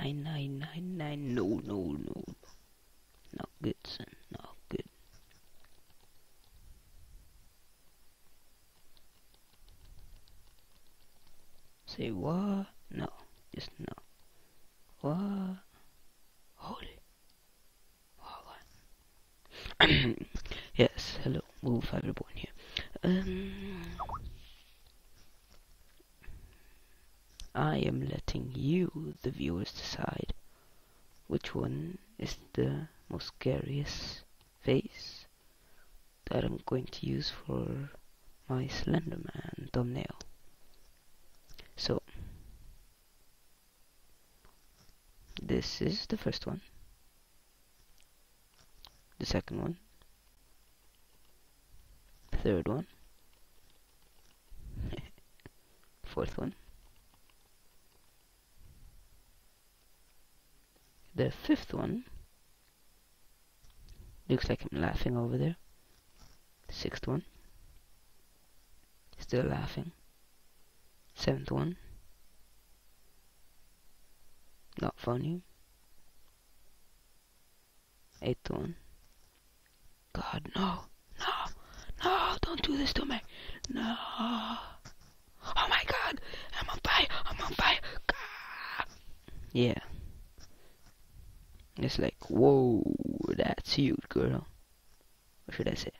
nine, nine, nine, nine. No, no, no. Not good, son. Not good. Say what? No. Just no. What? Holy. Oh, yes, hello. Mubu5Reborn here. Um, I am letting you, the viewers, decide which one is the most scariest face that I'm going to use for my Slenderman thumbnail. So, this is the first one, the second one, third one, fourth one, the fifth one, looks like I'm laughing over there, sixth one, still laughing, seventh one, not funny, eighth one, God no, no, no, don't do this to me. No. Oh my god. I'm on fire. I'm on fire. God. Yeah. It's like, whoa, that's huge, girl. What should I say?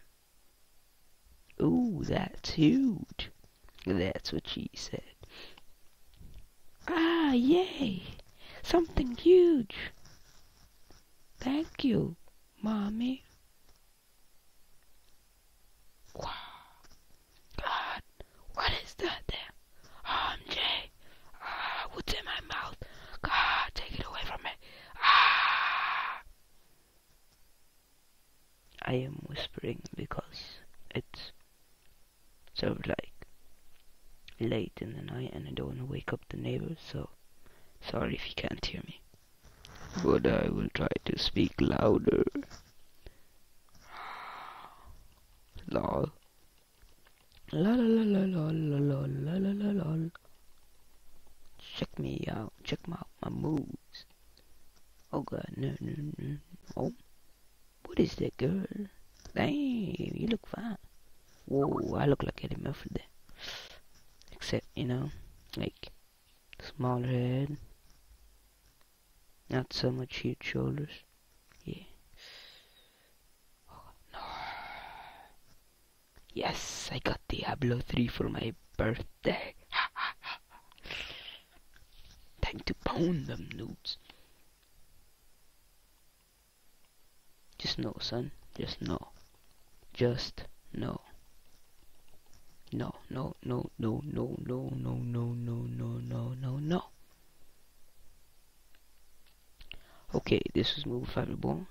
Ooh, that's huge. That's what she said. Ah, yay. Something huge. Thank you, mommy. Wow. God, what is that there? OMG. Ah, what's in my mouth? God, take it away from me. Ah. I am whispering because it's sort of like late in the night and I don't want to wake up the neighbors, so sorry if you can't hear me. But I will try to speak louder. Lol. La la la la la la la la la la la. Check me out. Check my my moves. Oh god, no no no. Oh, is that girl? Damn, you look fine. Whoa, I look like Eddie Murphy there. Except, you know, like smaller head, not so much huge shoulders. Yeah. Oh, no. Yes, I got Diablo 3 for my birthday. Time to pound them nudes. Just know, son. Just know. Just know. No, no, no, no, no, no, no, no, no, no, no, no, no. Okay, this was Mubu5Reborn.